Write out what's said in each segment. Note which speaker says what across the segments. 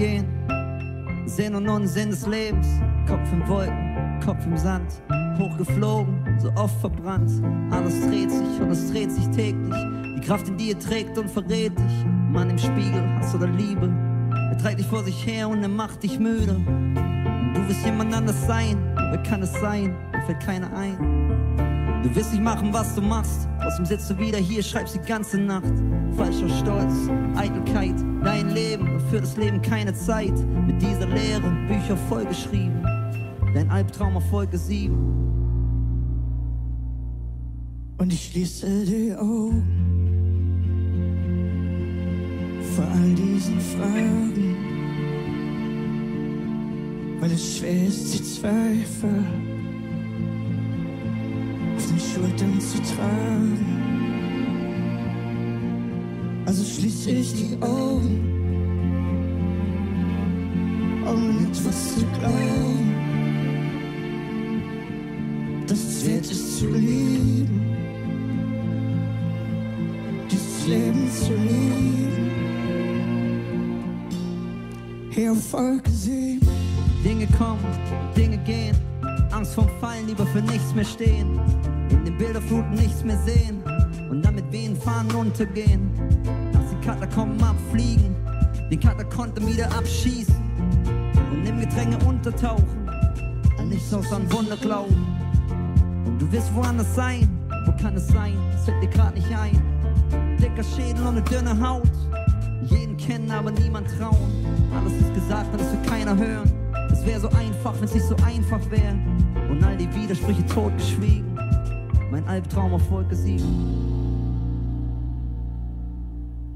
Speaker 1: gehen. Sinn und Unsinn des Lebens, Kopf im Wolken, Kopf im Sand, hochgeflogen, so oft verbrannt. Alles dreht sich und es dreht sich täglich. Die Kraft in dir trägt und verrät dich. Mann im Spiegel, Hass oder Liebe. Er treibt dich vor sich her und er macht dich müde. Und du willst jemand anders sein. Wer kann es sein? Mir fällt keiner ein. Du willst nicht machen, was du machst. Trotzdem sitzt du wieder hier, schreibst die ganze Nacht. Falscher Stolz, Eitelkeit, dein Leben. Für das Leben keine Zeit. Mit dieser Lehre, Bücher vollgeschrieben. Dein Albtraum auf 7.
Speaker 2: Und ich schließe die Augen vor all diesen Fragen, weil es schwer ist, die Zweifel Schultern zu tragen. Also schließe ich die Augen, um etwas zu glauben, dass es wert ist zu lieben, dieses Leben zu lieben. Hier auf Folge 7.
Speaker 1: Dinge kommen, Dinge gehen. Angst vorm Fallen, lieber für nichts mehr stehen. In den Bilderfluten nichts mehr sehen. Und dann mit Wehen fahren untergehen. Lass die Katakomben abfliegen. Den Katakomben wieder abschießen. Und im Gedränge untertauchen. An nichts außer an Wunder glauben. Du willst woanders sein. Wo kann es sein? Es fällt dir grad nicht ein. Dicker Schädel und eine dünne Haut. Jeden kennen, aber niemand trauen. Alles ist gesagt, und es wird keiner hören. Es wäre so einfach, wenn es nicht so einfach wäre. Und all die Widersprüche totgeschwiegen. Mein Albtraum auf Wolke 7.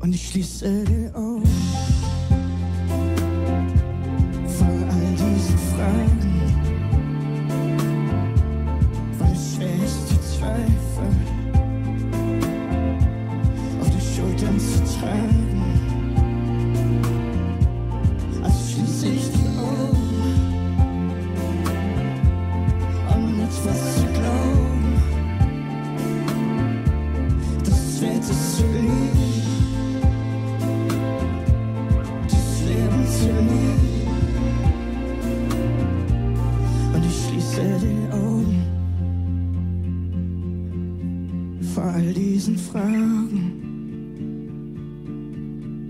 Speaker 2: Und ich schließe die Augen vor all diesen Fragen.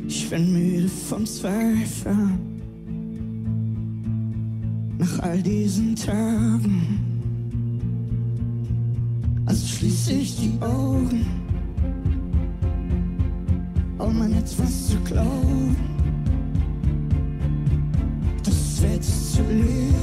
Speaker 2: Ich bin müde vom Zweifeln nach all diesen Tagen. Also schließe ich die Augen, um an etwas zu glauben. Das wird zu leben.